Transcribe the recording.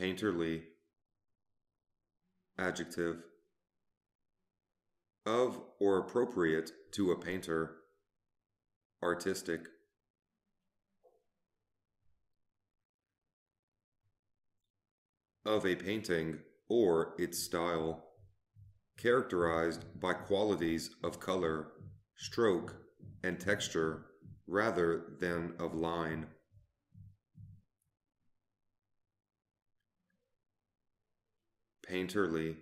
painterly. Adjective. Of or appropriate to a painter. Artistic. Of a painting or its style. Characterized by qualities of color, stroke, and texture rather than of line. Painterly